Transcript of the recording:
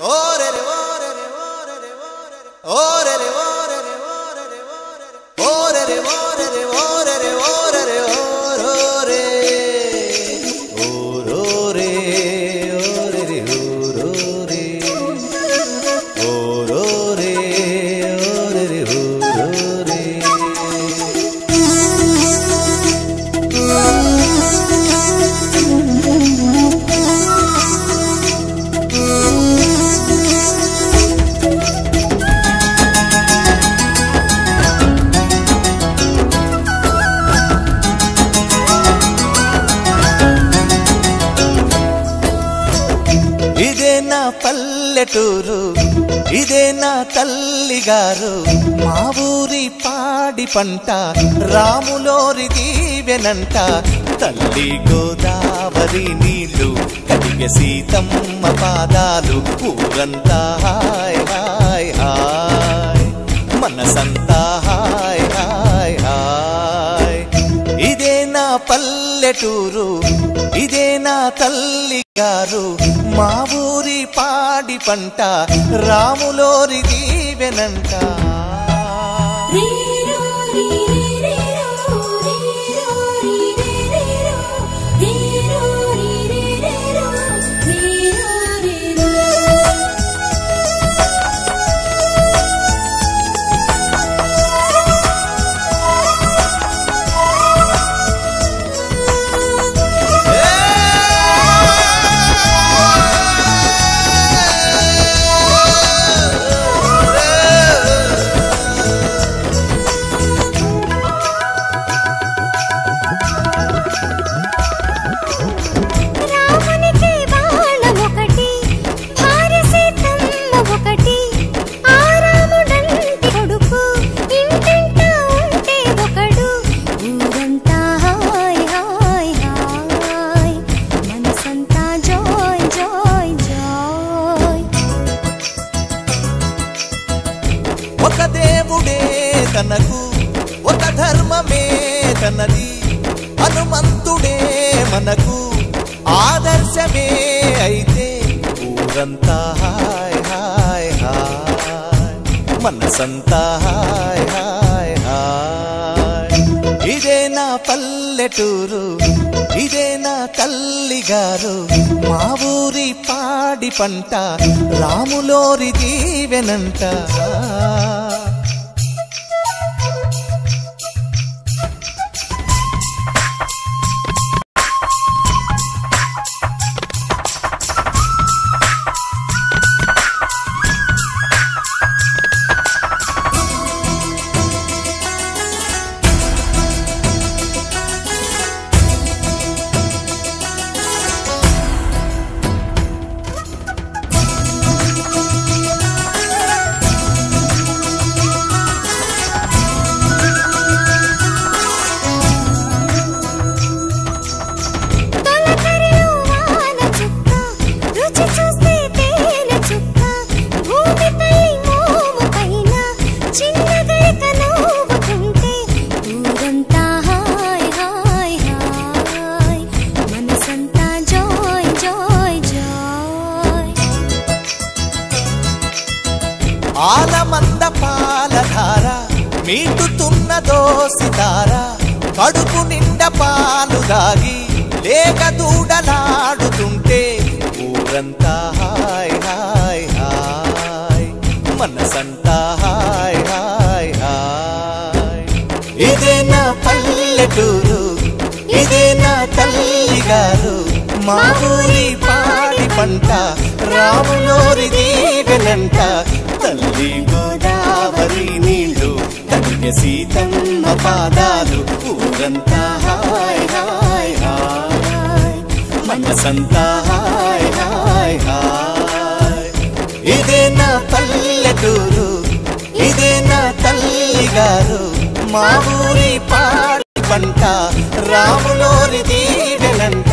ఇదే పల్లెటూరు. ఇదే నా తల్లి గారు మా ఊరి పాడి పంట రాములోరి దీవెనంట. తల్లి గోదావరి నీళ్ళు కడిగ సీతమ్మ పాదాలు ఊరంతా హాయ్ హాయ్ హాయ్. మనసంతా హాయ్ హాయ్ హాయ్. ఇదే నా పల్లెటూరు. ఇదే నా తల్లి గారు మా ఊరి పాడి పంట రాములోరి దీవెనంట. తనకు ఒక ధర్మమే తనది హనుమంతుడే మనకు ఆదర్శమే అయితే ఊరంతా హాయ్ హాయ్ హాయ్. మనసంతా హాయ్ హాయ్ హాయ్. ఇదే నా పల్లెటూరు ఇదే నా తల్లి గారు మా ఊరి పాడి పంట రాములోరి దీవెనంట. పాలధార మీటుతున్న దోసితార కడుపు నిండా పాలు దాగి లేక దూడలాడుతుంటే ఊరంతా హాయ్ హాయ్ హాయ్ మనసంతా హాయ్ హాయ్ హాయ్. ఇదే నా పల్లెటూరు ఇదే నా తల్లి గారు మా ఊరి పాడి పంట రాములోరి దీవెనంట తల్లి గోదావరి నీళ్ళు తల్లి సీతమ్మ పాదాలు ఊరంతా హాయ్ హాయ్ హాయ్ మనసంతా హాయ్ హాయ్ హాయ్. ఇదే నా పల్లెటూరు ఇదే నా తల్లి గారు మా ఊరి పాడి పంట రాములోరి దీవెనంట